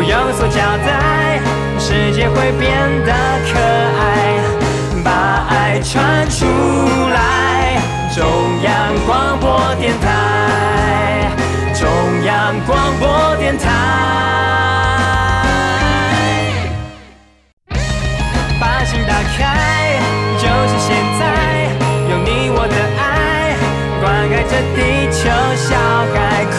不有所交代，世界会变得可爱，把爱传出来。中央广播电台，中央广播电台。把心打开，就是现在，有你我的爱，灌溉着地球小孩，快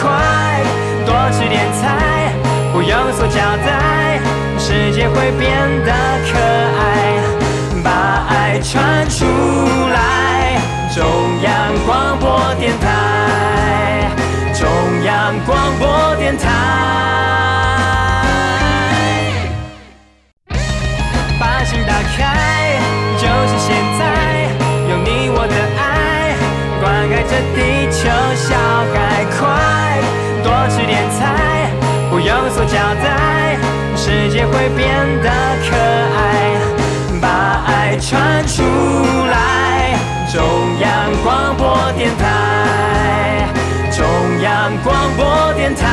有所交代，世界会变得可爱，把爱传出来，中央广播电台，中央广播电台。把心打开，就是现在，有你我的爱，灌溉着地球小孩，快，有所交代，世界会变得可爱，把爱传出来，中央广播电台，中央广播电台。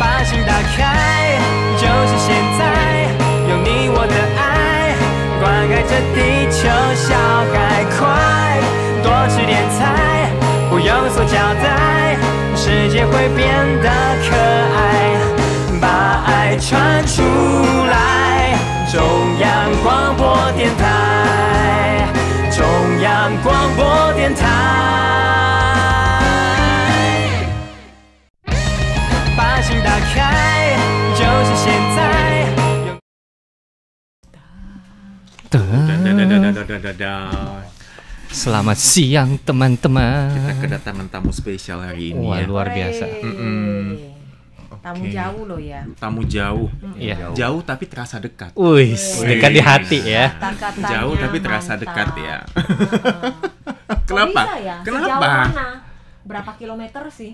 把心打开，就是现在，有你我的爱，灌溉着地球小孩，快，不有所交代，世界会变得可爱，把爱传出来，中央广播电台，中央广播电台。把心打开，就是现在。有 Dan, dan, dan, dan, dan, dan, dan, dan. Selamat siang Kita teman-teman. kedatangan tamu spesial hari ini Wah ya. luar biasa. Mm-mm. Tamu Oke. jauh loh ya. Tamu jauh. Iya. Jauh tapi terasa dekat. Wih, dekat di hati ya. Kata-katanya Jauh tapi terasa mantap. dekat ya. Kok Kenapa? bisa ya? Kenapa? Sejauh mana? Berapa kilometer sih?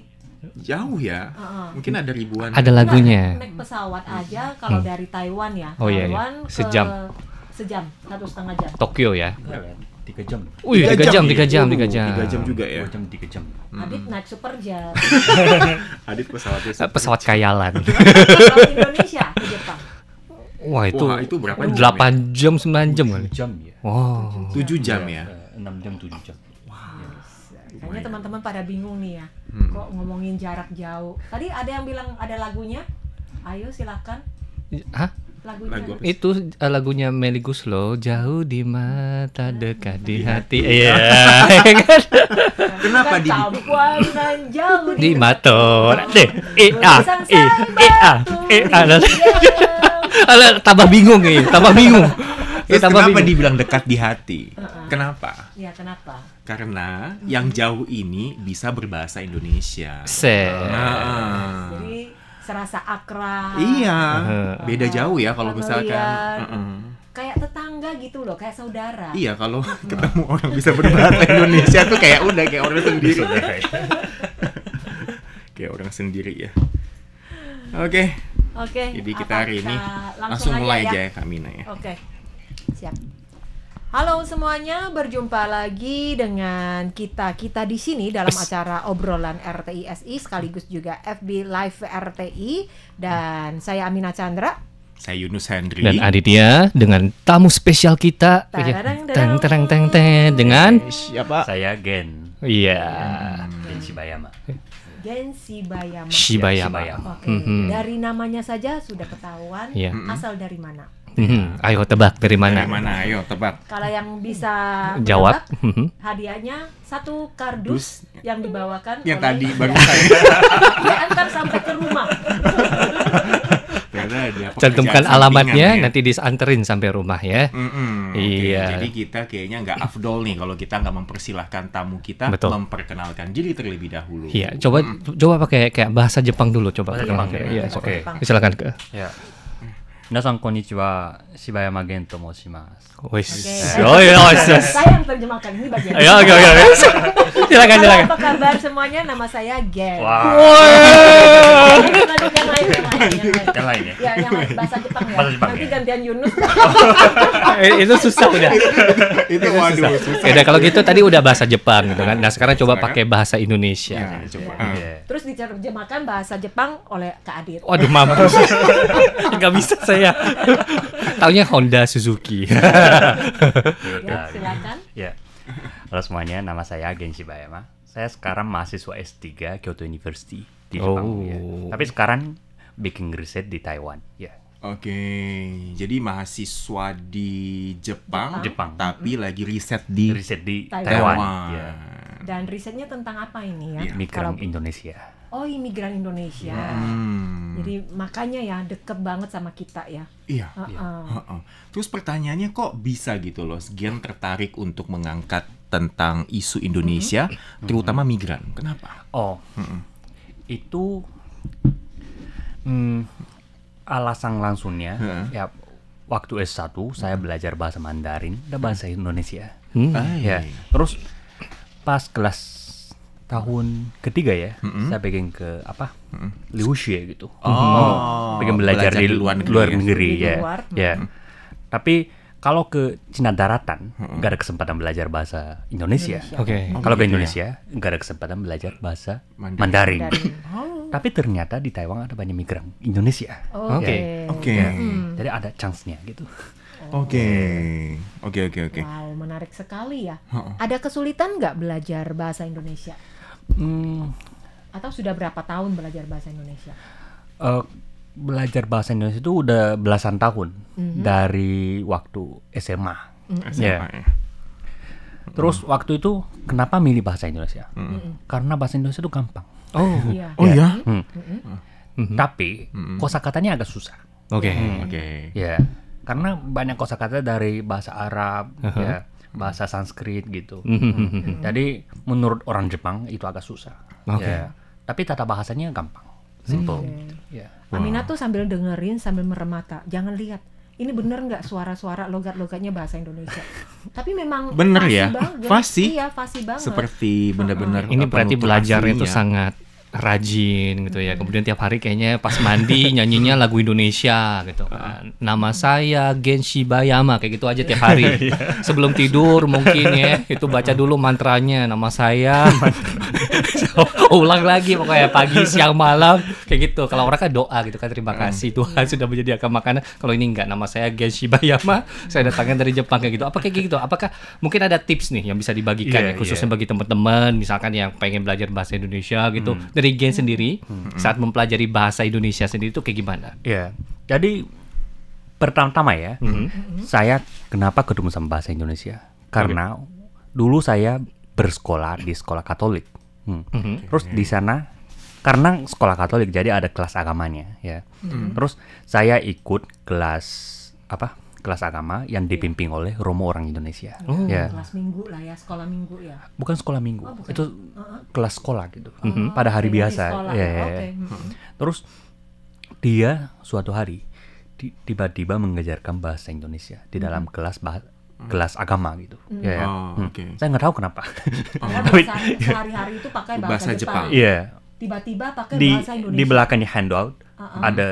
Jauh ya. Heeh. Mungkin ada ribuan. Ada lagunya. Naik pesawat aja kalau Hmm. dari Taiwan ya. Oh, iya, iya. Taiwan ke Sejam. Sejam, satu setengah jam. Tokyo ya. Tiga jam Wih, tiga jam, tiga jam, tiga Waduh, jam. Tiga jam juga ya. dua jam tiga jam Adit naik super jet. Adit pesawatnya. Eh, Pesawat kayalan. Indonesia ke Jepang. Wah itu, Wah, itu berapa jam 8 jam, 9 jam kali. tujuh jam ya Wow. 7 jam ya. Eh, enam jam tujuh jam Kayaknya teman-teman pada bingung nih ya. Hmm. Kok ngomongin jarak jauh. Tadi ada yang bilang ada lagunya. Ayo silakan Hah? Lagunya. Lagu apa? Itu eh, lagunya Melly Guslo, jauh di mata, dekat di hati. Iya. Kenapa di jauh di motor. Deh, eh ah, Sang eh eh ah, eh ah. Alah, tambah bingung nih, tambah bingung. Eh, Terus tambah kenapa bingung. dibilang dekat di hati? Heeh. Kenapa? Ya kenapa? Karena yang jauh ini bisa berbahasa Indonesia. Set. Nah, Jadi serasa akrab. iya, beda jauh ya kalau misalkan. Familiar. Heeh. Kayak tetangga gitu loh, kayak saudara. Iya, kalau ketemu orang bisa berbahasa Indonesia tuh kayak udah kayak orang sendiri. kayak orang sendiri ya. Oke, Oke. jadi kita apa hari ini kita langsung mulai aja ya. ya Kamina ya. Oke. Siap. Halo semuanya, berjumpa lagi dengan kita kita di sini dalam acara obrolan RTI SI sekaligus juga FB Live RTI dan saya Amina Chandra. Saya Yunus Hendri. Dan Aditya dengan tamu spesial kita. Teng teng teng teng dengan siapa? saya Gen Iya. Gen Shibayama Bayama. Shibayama. Shibayama. Oke, Mhm. dari namanya saja sudah ketahuan Iya. asal dari mana. Mhm. Ayo tebak dari mana? Dari mana? Ayo tebak. Kalau yang bisa Jawab. menebak, Mhm. hadiahnya satu kardus yang dibawakan Yang oleh- tadi baru saya. diantar sampai ke rumah. Cantumkan alamatnya ya. nanti disanterin sampai rumah ya. Mm-mm, oke. Iya. Jadi kita kayaknya nggak afdol nih kalau kita nggak mempersilahkan tamu kita Betul. memperkenalkan diri terlebih dahulu. Iya, coba coba pakai kayak bahasa Jepang dulu coba. Bahasa. Jepang ya? Iya, Oke. silakan ke. ya 皆さんこんにちは。柴山源と申します。おいしそうすおいおいしそ う Silakan, Halo, silakan. apa kabar semuanya? Nama saya Gen. Wah, Lanjut, lanjut, yang lain, yang lain, yang lain. ya. Ya, yang lain bahasa Jepang ya. Bahasa Jepang, Nanti ya. gantian Yunus. Eh, itu susah udah. itu waduh susah. Ya udah, kalau gitu tadi udah bahasa Jepang gitu kan. Nah sekarang coba pakai bahasa Indonesia. Ya, coba. Ah. Iya. Terus diterjemahkan bahasa Jepang oleh Kak Adit. Waduh mampus. Nggak bisa saya. Taunya Honda Suzuki. Ya, silakan. Ya. Halo semuanya, nama saya Gen Shibayama. Saya sekarang mahasiswa S3 Kyoto University di Jepang. Oh. ya. Tapi sekarang bikin riset di Taiwan. Ya. Oke, jadi mahasiswa di Jepang, Jepang. tapi lagi riset di Riset di Taiwan. Taiwan. Ya. Dan risetnya tentang apa ini ya? Migran Kalau- Indonesia. Oh, imigran Indonesia. Hmm, Jadi makanya ya deket banget sama kita ya. iya. Heeh. Heeh. Terus pertanyaannya kok bisa gitu loh, Gen tertarik untuk mengangkat tentang isu Indonesia, terutama migran. Kenapa? Oh, itu hmm, alasan langsungnya Heeh. ya waktu S1 saya belajar bahasa Mandarin dan bahasa Indonesia. Hmm. Ay. Ya, terus pas kelas tahun ketiga ya, saya pengen ke apa? Liuxie gitu. Oh, pengen belajar, di luar negeri, negeri ya. ya. Di luar, Ya. Tapi kalau ke Cina daratan nggak ada kesempatan belajar bahasa Indonesia. Indonesia. Oke. Kalau ke gitu ya. Indonesia nggak ada kesempatan belajar bahasa Mandarin. Mandarin. Mandarin. Tapi ternyata di Taiwan ada banyak migran Indonesia. Oke. Oke. Ya. Jadi ada chance-nya gitu. Oke. Oke, oke, oke. Wow, menarik sekali ya. Ada kesulitan nggak belajar bahasa Indonesia? Hmm, Atau sudah berapa tahun belajar bahasa Indonesia? eh, belajar bahasa Indonesia itu udah belasan tahun dari waktu SMA. SMA Ya. ya. Terus waktu itu kenapa milih bahasa Indonesia? Karena bahasa Indonesia itu gampang. Oh. Iya. Oh ya? Hmm. Mhm. Tapi kosakatanya agak susah. Oke. Oke. Ya, karena banyak kosakata dari bahasa Arab, ya, bahasa Sanskrit gitu. Mhm. Jadi menurut orang Jepang itu agak susah. Oke. Ya. Tapi tata bahasanya gampang, simple. Ya. Aminah tuh sambil dengerin sambil meremata. Jangan lihat. Ini bener nggak suara-suara logat-logatnya bahasa Indonesia? Tapi memang Bener fasih ya? banget. Fasih. Iya, fasih banget. Seperti benar-benar Ini berarti belajarnya itu sangat rajin gitu ya. Kemudian tiap hari kayaknya pas mandi nyanyinya lagu Indonesia gitu kan. Nama saya Gen Shibayama kayak gitu aja tiap hari. Sebelum tidur mungkin ya itu baca dulu mantranya nama saya. Ulang lagi pokoknya pagi, siang, malam kayak gitu. Kalau orang kan doa gitu kan terima kasih Tuhan sudah menyediakan makanan. Kalau ini enggak nama saya Gen Shibayama. Saya datangnya dari Jepang kayak gitu. Apa kayak gitu? Apakah mungkin ada tips nih yang bisa dibagikan Iya, ya khususnya iya. bagi teman-teman misalkan yang pengen belajar bahasa Indonesia gitu dari Gen sendiri saat mempelajari bahasa Indonesia sendiri itu kayak gimana? Ya. Jadi pertama-tama ya, saya kenapa ketemu sama bahasa Indonesia? Karena dulu saya bersekolah di sekolah Katolik. Hmm. Terus di sana karena sekolah Katolik jadi ada kelas agamanya ya. Terus saya ikut kelas apa? Kelas agama yang dipimpin oleh Romo orang Indonesia. Ya. Kelas minggu lah ya, sekolah minggu ya. Bukan sekolah minggu. Oh, bukan. Itu kelas sekolah gitu. Oh, Pada hari kayaknya di biasa. sekolah Ya, ya, ya, oke. ya. Mm. Terus dia suatu hari ti- tiba-tiba mengajarkan bahasa Indonesia di dalam kelas bah- kelas agama gitu. Ya, ya. Oh, Hmm. oke. Saya nggak tahu kenapa. Karena bahasa sehari-hari itu pakai bahasa, Bahasa Jepang. Iya. Tiba-tiba pakai Di bahasa Indonesia. di belakangnya handout Uh-uh. ada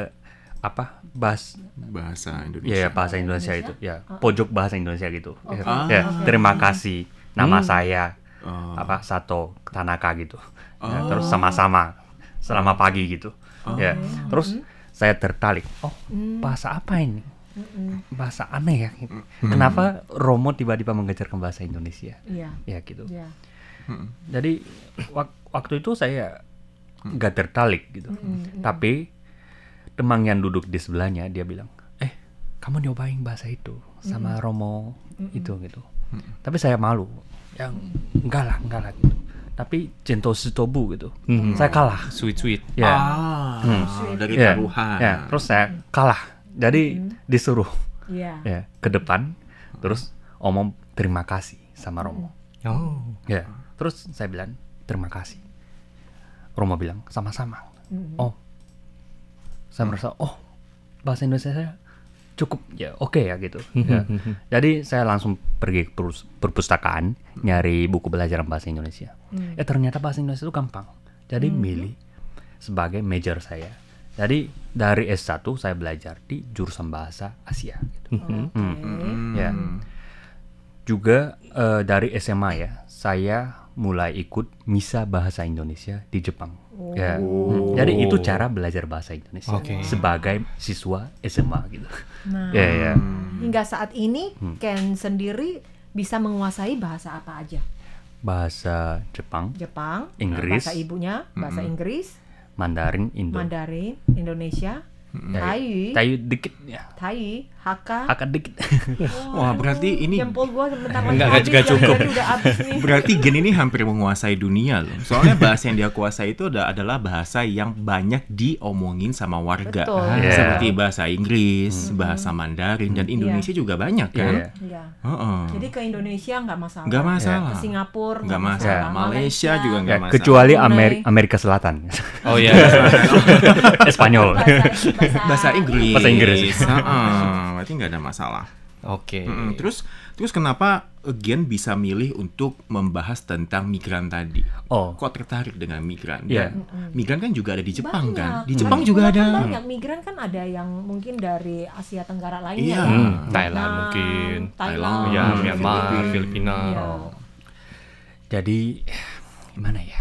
apa? Bahas Bahasa Indonesia. ya bahasa Indonesia itu ya pojok bahasa Indonesia gitu. Oke. Ya, Ah, ya, oke. terima kasih nama saya Oh. apa Sato Tanaka gitu. Ya, Oh. terus sama-sama selama pagi gitu. Ya. Terus saya tertarik. Oh, bahasa apa ini? Bahasa aneh ya. gitu. Kenapa Romo tiba-tiba mengajarkan bahasa Indonesia? Iya. Ya gitu. Iya. Jadi wak- waktu itu saya nggak tertarik gitu. Tapi teman yang duduk di sebelahnya dia bilang, eh kamu nyobain bahasa itu sama Romo itu gitu. Tapi saya malu, yang enggak lah enggak lah gitu. Tapi Jento Sitobu gitu, Hmm. saya kalah. Sweet sweet. Ya, Ah, dari ya, taruhan. ya. Terus saya kalah. Jadi disuruh Iya. ya ke depan, terus omong terima kasih sama Romo. Oh. Ya, terus saya bilang terima kasih. Romo bilang sama-sama. Oh, saya merasa oh bahasa Indonesia saya cukup ya oke ya gitu. Ya. Jadi saya langsung pergi ke perpus- perpustakaan nyari buku pelajaran bahasa Indonesia. Ya ternyata bahasa Indonesia itu gampang. Jadi milih sebagai major saya. Jadi dari S1 saya belajar di jurusan bahasa Asia. Gitu. Hmm. Ya. Juga eh, dari SMA ya, saya mulai ikut misa bahasa Indonesia di Jepang. Ya. Hmm. Jadi itu cara belajar bahasa Indonesia Oke. sebagai siswa SMA gitu. Nah, Ya ya. hingga saat ini Hmm. Ken sendiri bisa menguasai bahasa apa aja? Bahasa Jepang, Jepang, Inggris. bahasa ibunya, bahasa Inggris, Mandarin, Indo. Mandarin, Indonesia, Thai, Tayu dikit ya. Thai, Hakka. Agak dikit. Wah, berarti ini Jempol gua sebentar lagi Enggak, juga cukup. udah habis nih. Berarti Gen ini hampir menguasai dunia loh. Soalnya bahasa yang dia kuasai itu ada- adalah bahasa yang banyak diomongin sama warga. Betul. Iya. Seperti bahasa Inggris, bahasa Mandarin, dan Indonesia juga banyak kan? Iya. Iya. Heeh. Jadi ke Indonesia nggak masalah. Nggak masalah. Ke Singapura Nggak masalah. Malaysia juga Ya, nggak masalah. kecuali. Amer- Amerika Selatan. Oh iya. Espanyol. Bahasa, bahasa Inggris. Bahasa Inggris. Heeh, berarti nggak ada masalah. Oke. Mm-mm. Terus terus kenapa Gen bisa milih untuk membahas tentang migran tadi? Oh. Kok tertarik dengan migran? Iya. Dan migran kan juga ada di Jepang Banyak. kan? Di Jepang pula juga ada. Banyak migran kan ada yang mungkin dari Asia Tenggara lainnya. Iya. ya. Hmm, Thailand Vietnam, mungkin. Thailand, Ya, Hmm, Myanmar, Filipina. Filipina. Iya. Jadi gimana ya?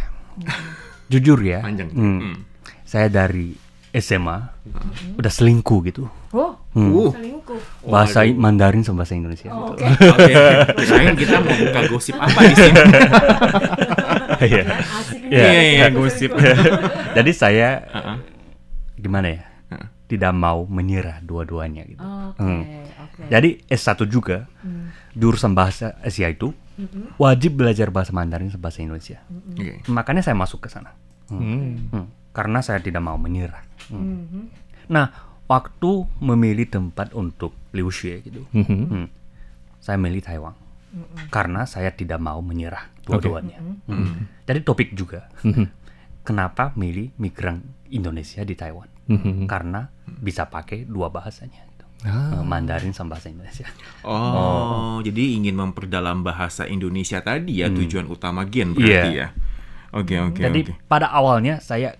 Jujur ya. Panjang. hmm, Hmm. Saya dari SMA udah selingkuh gitu. Oh, Uh. selingkuh. Bahasa Mandarin sama bahasa Indonesia Oh, gitu. Oke. Oke, kirain kita mau buka gosip apa di sini? Iya. Ya, nih. Iya, Iya, iya, gosip. Jadi saya Heeh. gimana ya? Heeh. Tidak mau menyerah dua-duanya gitu. Oke, Hmm. oke. Jadi S1 juga jurusan bahasa Asia itu wajib belajar bahasa Mandarin sama bahasa Indonesia. Oke. Makanya saya masuk ke sana. Hmm. Hmm. Karena saya tidak mau menyerah. Hmm. Mhm. Nah, waktu memilih tempat untuk Liu Xue gitu, Mhm. hmm, saya milih Taiwan. Karena saya tidak mau menyerah dua-duanya. Hmm. Jadi topik juga. Kenapa milih migran Indonesia di Taiwan? Mhm. Karena bisa pakai dua bahasanya. Gitu. Ah. Eh, Mandarin sama bahasa Indonesia. Oh, jadi ingin memperdalam bahasa Indonesia tadi ya tujuan utama Gen berarti Iya. ya. Oke, oke, Jadi oke. pada awalnya saya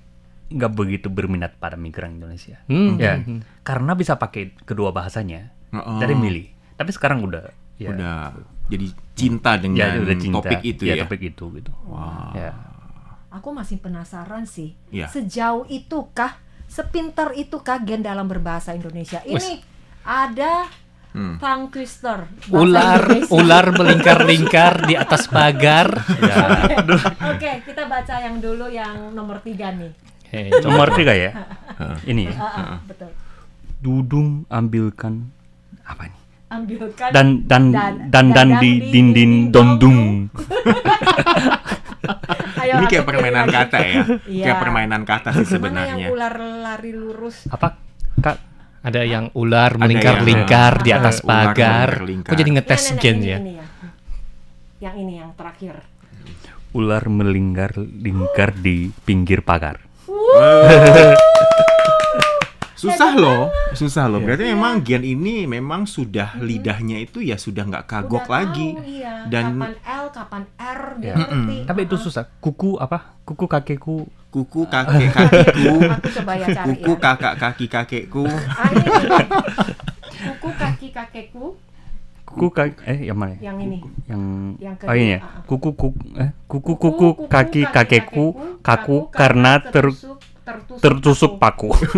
nggak begitu berminat pada migran Indonesia. Hmm. Ya, karena bisa pakai kedua bahasanya. Oh. Dari milih. Tapi sekarang udah ya, Udah jadi cinta ya dengan udah cinta. topik itu ya. topik itu gitu. Wah. Ya. Aku masih penasaran sih. Iya. Sejauh itukah, sepintar itukah Gen dalam berbahasa Indonesia? Ini ada Hmm. tongue twister. Ular, Indonesia. ular melingkar-lingkar di atas pagar. Ya. Oke, kita baca yang dulu yang nomor tiga nih. Hei, Nomor tiga ya. Ini ya. Ah, ah, betul. Dudung ambilkan apa nih? Ambilkan Dan dan dan dan di dinding dondung. Ayo, Ini kayak permainan kata ya. Iya. Kayak permainan kata sih Mana yang sebenarnya. ular lari lurus? Apa? Kak Ada yang ular melingkar-lingkar di atas pagar. melingkar-lingkar. Kok jadi ngetes Nah, nah, nah, gen ini, ya? ini ya. Yang ini yang terakhir. ular melingkar lingkar di pinggir pagar. Susah loh, susah Iya. loh. Berarti memang Gen ini memang sudah lidahnya itu ya sudah nggak kagok Udah lagi. tahu, iya. Dan kapan L, kapan R dia Ya. ngerti. Tapi itu susah. Kuku apa? Kuku kakekku. kuku kakek kakiku, Aku coba ya cari kuku ya. kakak kaki kakekku. Ah. Kuku kaki kakekku Kuku kak eh yang mana? ya? yang ini. Yang, Yang oh ini ya. kedua, ah. Kuku kuku eh kuku kuku kaki kakekku kaku karena ter tertusuk, paku. paku.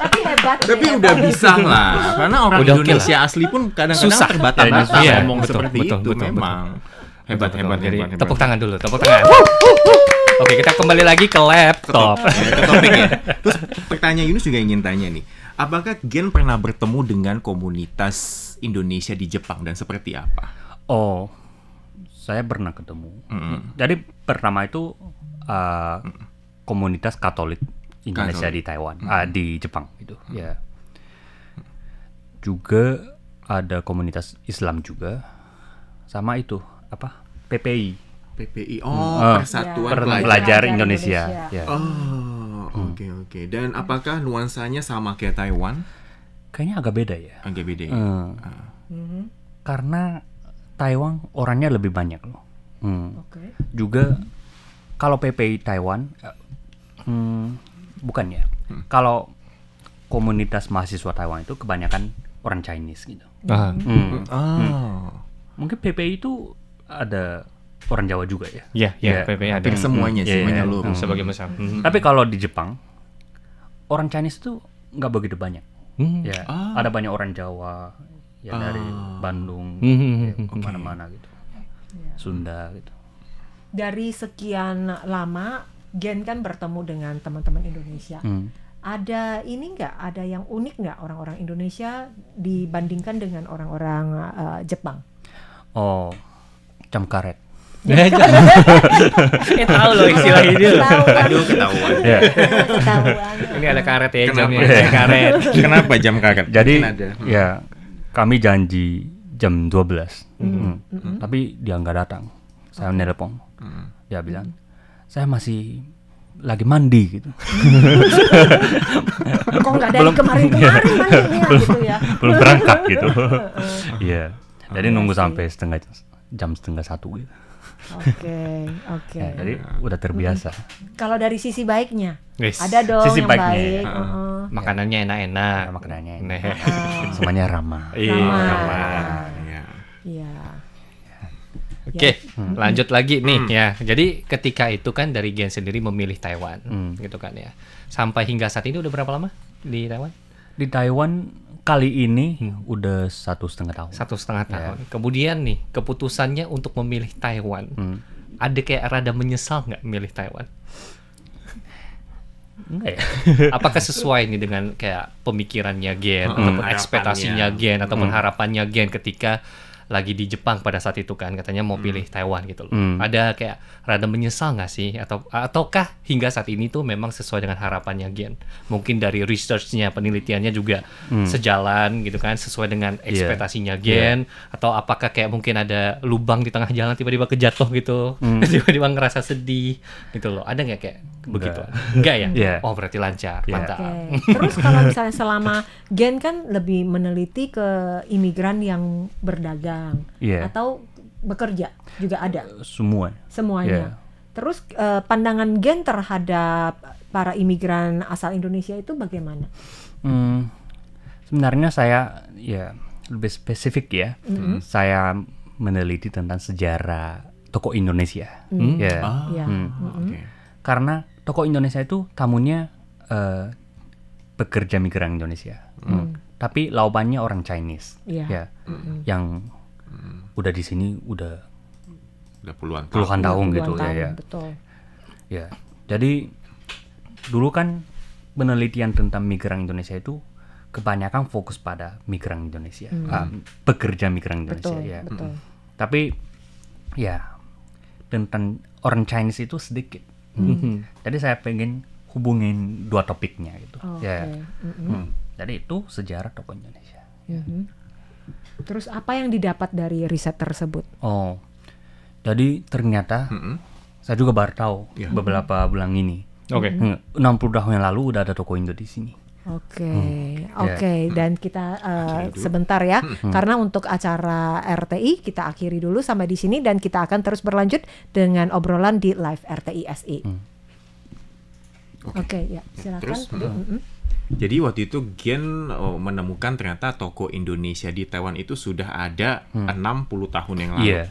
Tapi hebat. Tapi hebat. udah bisa lah, karena orang Udah Indonesia asli pun kadang-kadang Susah. terbata-bata Iya, ngomong betul, seperti betul, itu betul, memang. Hebat, Betul, hebat, Jadi hebat, hebat. tepuk tangan dulu, tepuk tangan. Oke, kita kembali lagi ke laptop. Ya, ke topik ya. Terus pertanyaan Yunus juga ingin tanya nih, apakah Gen pernah bertemu dengan komunitas Indonesia di Jepang dan seperti apa? Oh, saya pernah ketemu. Mm-mm. Jadi pertama itu uh, komunitas Katolik Indonesia Katolik. di Taiwan, ah, di Jepang itu. Ya. Juga ada komunitas Islam juga, sama itu apa PPI PPI, oh Ah. Persatuan Ya, Pelajar. Pelajar Indonesia. Indonesia. Ya. Oh, oke oke. Dan apakah nuansanya sama kayak Taiwan? kayaknya agak beda ya. Agak beda ya. Hmm. Ah. Karena Taiwan orangnya lebih banyak loh. Hmm. Oke. Juga kalau PPI Taiwan, eh, hmm, bukan ya. Kalau komunitas mahasiswa Taiwan itu kebanyakan orang Chinese gitu. Ah. Hmm. Oh. Mungkin PPI itu ada orang Jawa juga ya. Ya, ya, Ya, PPI ada. Hampir semuanya Iya, sih iya. menyeluruh. Sebagian besar. Hmm. Tapi kalau di Jepang, orang Chinese itu nggak begitu banyak. Hmm. Ya, Ah. ada banyak orang Jawa, ya dari Bandung, Hmm. ya, ke mana-mana gitu. Sunda gitu. Dari sekian lama Gen kan bertemu dengan teman-teman Indonesia. Hmm. Ada ini nggak? Ada yang unik nggak orang-orang Indonesia dibandingkan dengan orang-orang eh, Jepang? Oh, jam karet. Eh, tahu loh istilah ini loh. Tahu kan? Aduh ketahuan. Ya. Ketahuan. Ini ada karet ya Kenapa? jamnya. Ada karet. Kenapa jam karet? Jadi ada. Hmm. ya kami janji jam 12. Hmm. Tapi dia nggak datang. Saya nelpon. Hmm. Dia bilang, "Saya masih lagi mandi gitu." Kok nggak dari kemarin-kemarin mandinya gitu ya? Belum berangkat gitu. Iya. Jadi Oh, nunggu sampai setengah jam setengah satu gitu. Oke, oke. Ya, jadi udah terbiasa. Kalau dari sisi baiknya, Wis. ada dong Sisi yang baiknya, baik. ya. heeh. Makanannya enak-enak. Ya, makanannya enak. Nah. Semuanya ramah. Iya, Ramah. ramah. Iya. Iya. Oke, lanjut lagi nih ya. Jadi ketika itu kan dari Gen sendiri memilih Taiwan, Hmm. gitu kan ya. Sampai hingga saat ini udah berapa lama di Taiwan? Di Taiwan kali ini udah satu setengah tahun. Satu setengah Ya. tahun. Kemudian nih keputusannya untuk memilih Taiwan, Hmm. ada kayak rada menyesal nggak milih Taiwan? Enggak ya? Apakah sesuai nih dengan kayak pemikirannya Gen Hmm, ataupun harapannya. ekspektasinya Gen ataupun Hmm. harapannya Gen ketika lagi di Jepang pada saat itu kan katanya mau pilih Taiwan gitu loh. Hmm. Ada kayak rada menyesal nggak sih? Atau ataukah hingga saat ini tuh memang sesuai dengan harapannya Gen? Mungkin dari researchnya penelitiannya juga sejalan gitu kan sesuai dengan ekspektasinya Gen? Atau apakah kayak mungkin ada lubang di tengah jalan tiba-tiba kejatuh gitu? Tiba-tiba ngerasa sedih gitu loh. Ada nggak kayak begitu? Enggak ya? Iya. oh berarti lancar. Iya. mantap. Oke. Terus kalau misalnya selama Gen kan lebih meneliti ke imigran yang berdagang Iya. atau bekerja juga ada Semua. semuanya. Terus eh, pandangan Gen terhadap para imigran asal Indonesia itu bagaimana? Hmm, sebenarnya saya ya lebih spesifik ya. Saya meneliti tentang sejarah toko Indonesia. Ya. Ah, Ya. Hmm. oke. Karena toko Indonesia itu tamunya eh, pekerja migran Indonesia. Hmm. Tapi lawannya orang Chinese. Iya. Ya. Yang udah di sini udah Udah puluhan tahun. puluhan tahun Puluhan gitu ya, tahun, ya. Betul. Ya, jadi dulu kan penelitian tentang migran Indonesia itu kebanyakan fokus pada migran Indonesia, ah, pekerja migran Indonesia Betul, ya. betul. Tapi ya tentang orang Chinese itu sedikit. Hmm. Hmm. Jadi saya pengen hubungin dua topiknya gitu. Oke. Ya. Mm-mm. Hmm. Jadi itu sejarah toko Indonesia. Mhm. Terus apa yang didapat dari riset tersebut? Oh, jadi ternyata Mm-mm. saya juga baru tahu Ya. beberapa bulan ini. oke Hmm, 60 tahun yang lalu udah ada toko Indo di sini. Oke, Ya. oke, dan kita uh, sebentar ya, karena untuk acara RTI kita akhiri dulu sampai di sini dan kita akan terus berlanjut dengan obrolan di live RTI SI. Oke, ya silakan. Terus, Dek. Mm-mm. Jadi waktu itu Gen oh, menemukan ternyata toko Indonesia di Taiwan itu sudah ada 60 tahun yang lalu. Iya.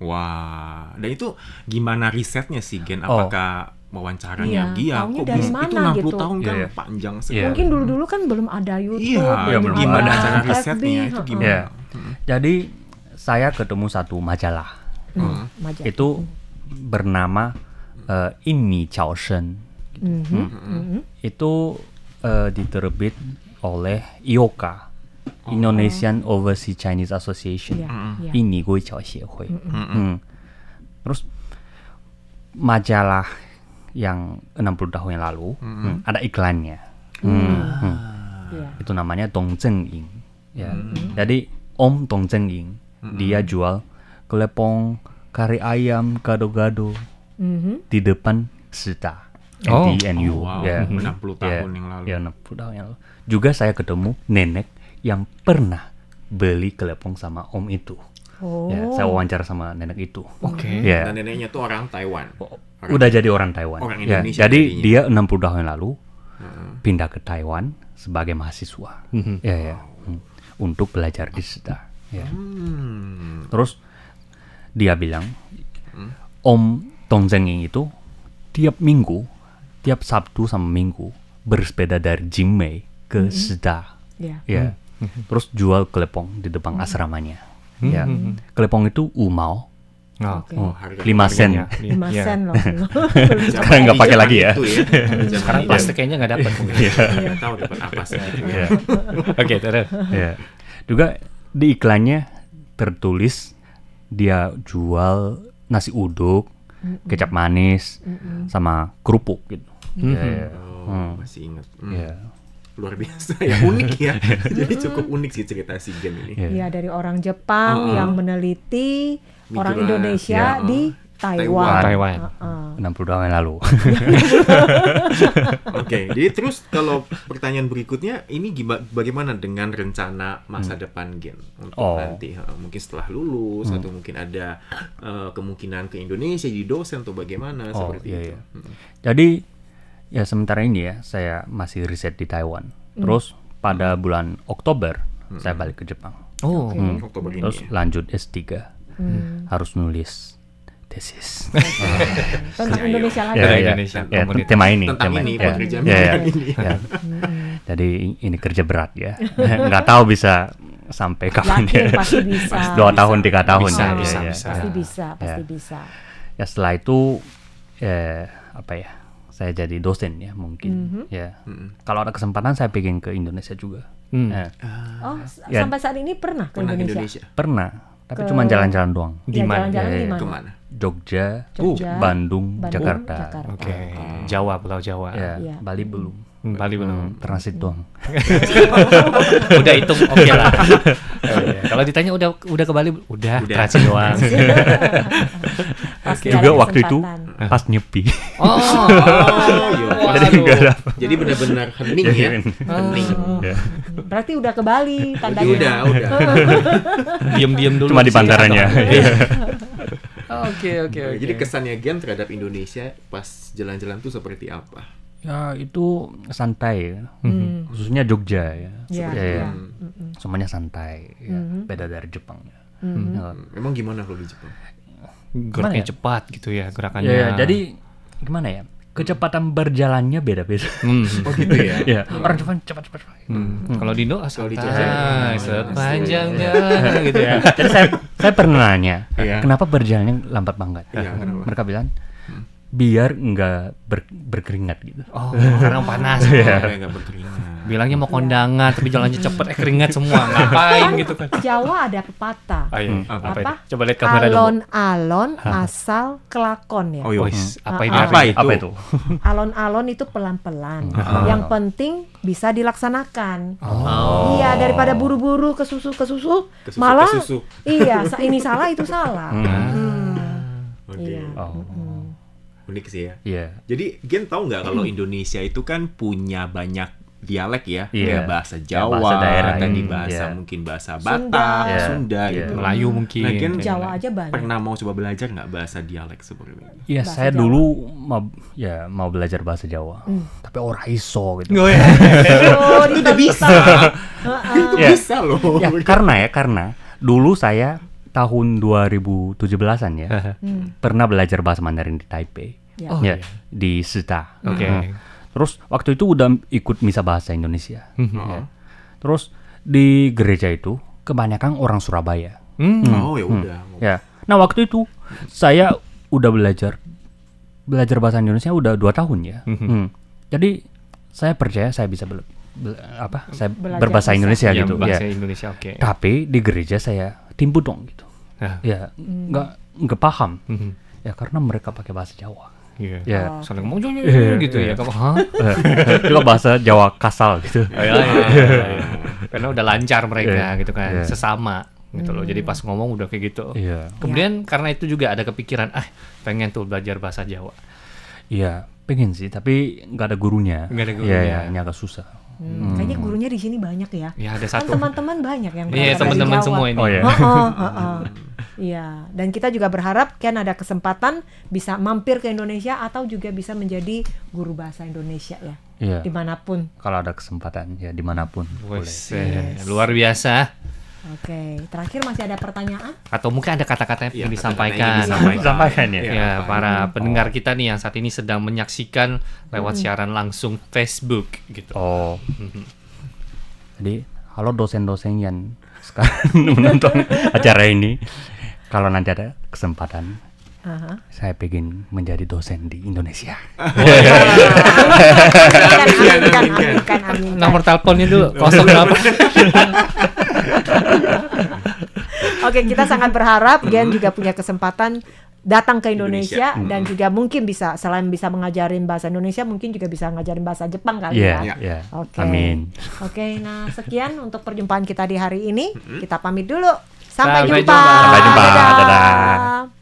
Wah, dan itu gimana risetnya sih Gen? Oh. Apakah wawancaranya Iya, dia taunya kok dari bisa mana itu 60 gitu. tahun kan Iya. panjang Iya. sekali. Mungkin dulu-dulu kan belum ada YouTube, Iya, belum belum gimana ada cara FB, risetnya itu heeh. gimana? Ya. Jadi saya ketemu satu majalah. Hmm, majalah. Itu bernama eh, Ini Chao Shen. Mhm, mhm. Itu eh, diterbit oleh IOCA. Indonesian Overseas Chinese Association. Iya, iya. Ini Gui Chao Xiehui. Hmm. Terus majalah yang 60 tahun yang lalu hmm, ada iklannya. Hmm, hmm. Iya. Itu namanya Dong Zheng Ying. Ya. Jadi Om Dong Zheng Ying dia jual kelepong, kari ayam, gado-gado Mhm. di depan Sita. Oh. NTNU. Oh, wow. Ya. 60 tahun yang lalu. Ya, 60 tahun yang lalu. Juga saya ketemu nenek yang pernah beli kelepong sama om itu. Oh. Ya, saya wawancara sama nenek itu. Oke. Ya, Dan neneknya tuh orang Taiwan. Orang- udah jadi orang Taiwan. Orang Ya, Indonesia jadi jadinya. dia 60 tahun lalu pindah ke Taiwan sebagai mahasiswa. Ya, ya. Hmm. Untuk belajar di Seda. Ya. Hmm. Terus dia bilang, Om Tongzeng itu tiap minggu, tiap Sabtu sama Minggu bersepeda dari Jingmei ke Seda. Ya. Ya. Terus jual kelepong di depan asramanya. Ya. Kelepong itu umau, Oh. Oke. oh, harga- 5 sen. harganya. Lima Iya. sen loh. Sekarang nggak pakai lagi ya. Ya. Sekarang plastik kayaknya nggak dapat mungkin. Nggak tahu dapat apa sih. Ya. Oke, terus. ya. Juga di iklannya tertulis dia jual nasi uduk, kecap manis, sama kerupuk gitu. Ya, ya. Oh, masih ingat. Hmm. Ya. Luar biasa ya, unik ya. Jadi cukup unik sih cerita si Gen ini. Ya. Iya dari orang Jepang Uh-uh. yang meneliti orang Indonesia ya, di Taiwan. Taiwan. Uh-uh. 60 tahun yang lalu. Oke, jadi terus kalau pertanyaan berikutnya ini giba- bagaimana dengan rencana masa depan Gen untuk Oh. nanti Ha, mungkin setelah lulus atau mungkin ada eh, kemungkinan ke Indonesia jadi dosen atau bagaimana Oh, seperti iya, itu. iya. Hmm. Jadi ya sementara ini ya saya masih riset di Taiwan. Terus pada bulan Oktober saya balik ke Jepang. Oh. Oke. Hmm. Oktober ini. Terus ya. lanjut S3. Hmm. Harus nulis tesis. Tentang Indonesia lagi. Ya, ya, Indonesia, ya, komunitas. tema ini, Tentang tema ini, ya, pekerjaan ya, ya, migran ini. ya. Jadi ini kerja berat ya. Nggak tahu bisa sampai kapan Yakin ya. pasti bisa. Dua tahun, tiga tahun. Bisa, ya, bisa, ya, bisa. ya. Pasti bisa, pasti Ya. bisa. Ya setelah itu eh apa ya? Saya jadi dosen ya mungkin. Ya. Kalau ada kesempatan saya pengen ke Indonesia juga. Hmm. Ya, Oh, Ya. sampai saat ini pernah ke Pernah ke Indonesia? Indonesia. pernah, tapi Ke- cuma jalan-jalan doang. Ya, Di mana? jalan-jalan Ya, di ya. mana? Ke mana? Jogja, Jogja, Bandung, Bandung, Jakarta. Jakarta. Oke. Jawa, Pulau Jawa. Ya, Iya. Bali belum. Hmm, Bali belum. Hmm, transit doang. udah hitung oke lah. Oh, iya. Kalau ditanya udah udah ke Bali, udah, Udah. transit doang. Pasti Juga waktu itu pas nyepi. Oh. Oh, iya. Jadi nggak ada. Jadi benar-benar hening ya. Hening. Ya. Berarti udah ke Bali tandanya. udah, udah. Diam-diam dulu. Cuma di bandaranya. atau- Iya. Oke, oke, oke. Jadi kesannya Gen terhadap Indonesia pas jalan-jalan tuh seperti apa? Ya itu santai, ya. Hmm. khususnya Jogja ya. Iya, Ya, ya. iya. Semuanya santai, ya. Mhm. beda dari Jepang. Ya. Mhm. Ya. Hmm, Emang gimana kalau di Jepang? geraknya ya? cepat gitu ya gerakannya. Ya, ya, jadi gimana ya? Kecepatan berjalannya beda-beda. Hmm. Oh gitu ya? ya, orang Jepang cepat-cepat. Hmm. Kalau di Indo Kalau di santai, Jogja, sepanjang asli. jalan gitu ya. Jadi saya saya pernah nanya, Iya. kenapa berjalannya lambat banget? Iya, kenapa? Mereka bilang biar nggak ber- berkeringat gitu. Oh, karena panas. Oh, kayak nggak berkeringat. Bilangnya mau kondangan tapi jalannya cepet eh keringat semua. Ngapain gitu kan? Jawa ada pepatah. Ayo, Hmm. apa, Apa? itu? Coba lihat kamera dulu. Alon-alon asal kelakon ya. Oh iya. Wis, apa Ah, ini? ah. Apa itu? Apa itu? Alon-alon itu pelan-pelan. Yang penting bisa dilaksanakan. Oh. Iya, daripada buru-buru ke susu ke susu, malah ke susu. iya, ini salah itu salah. Hmm. Oke. Iya. Oh, Unik sih ya. iya. Jadi Gen tahu nggak kalau Indonesia itu kan punya banyak dialek ya, Iya. Kayak bahasa Ya, Jawa, bahasa daerah. tadi bahasa iya. mungkin bahasa Sunda. Batak, Iya. Sunda Iya. gitu. Melayu mungkin. Nah, Gen Jawa aja banyak. pernah mau coba belajar nggak bahasa dialek seperti itu? Iya, saya Jawa. dulu mau ya mau belajar bahasa Jawa, tapi orang iso gitu. Oh, ya. Oh, tidak bisa. Itu Iya. bisa loh. ya karena ya karena dulu saya tahun 2017-an ya Hmm. pernah belajar bahasa Mandarin di Taipei. Ya. Oh, ya, iya. di Sita. Oke. Hmm. Terus waktu itu udah ikut misa bahasa Indonesia. Mhm. ya. Terus di gereja itu kebanyakan orang Surabaya. Hmm. Oh ya udah. Ya. Nah, waktu itu saya udah belajar belajar bahasa Indonesia udah dua tahun ya. Mhm. Hmm. Jadi saya percaya saya bisa bel- bel- apa? Saya Belajar berbahasa bisa. Indonesia Ya, gitu. bahasa ya. Indonesia oke. Tapi di gereja saya timbul dong gitu. Nah, Ya, nggak nggak paham. mhm. Ya karena mereka pakai bahasa Jawa. Iya. Ya. Saling ngomong "Jong, jong, Iya, jong," gitu ya. iya. Kamu, hah? Juga bahasa Jawa kasal gitu. Oh, iya, iya, iya, iya. Karena udah lancar mereka Iya, gitu kan, iya. sesama gitu loh. Jadi pas ngomong udah kayak gitu. Iya. Kemudian karena itu juga ada kepikiran, ah pengen tuh belajar bahasa Jawa. Iya, pengen sih, tapi nggak ada gurunya. Nggak ada Iya, gurunya. iya, ini agak susah. Hmm, Kayaknya gurunya di sini banyak ya. Ya ada Kan satu. teman-teman banyak yang Iya, teman-teman semua ini. Oh ya. Heeh, heeh. Iya, dan kita juga berharap Ken ada kesempatan bisa mampir ke Indonesia atau juga bisa menjadi guru bahasa Indonesia ya, Iya. di mana pun. Kalau ada kesempatan ya di mana pun boleh. Wes, eh, luar biasa. Oke, terakhir masih ada pertanyaan? Atau mungkin ada kata-kata yang Iya, ingin yang disampaikan. ingin disampaikan. Sampaikan ya. Iya. Ya, apa? para pendengar kita nih yang saat ini sedang menyaksikan lewat siaran langsung Facebook gitu. Oh. Jadi, halo dosen-dosen yang sekarang menonton acara ini, kalau nanti ada kesempatan, Aha. saya pengen menjadi dosen di Indonesia. Nomor teleponnya dulu kosong berapa? Oke, kita sangat berharap Gen juga punya kesempatan datang ke Indonesia, Indonesia. dan juga mungkin bisa selain bisa ngajarin bahasa Indonesia, mungkin juga bisa ngajarin bahasa Jepang kali Iya, ya. iya. Oke. Amin. Oke, nah sekian untuk perjumpaan kita di hari ini. Kita pamit dulu. Sampai, Sampai jumpa. jumpa. Sampai jumpa. Dadah. Dadah.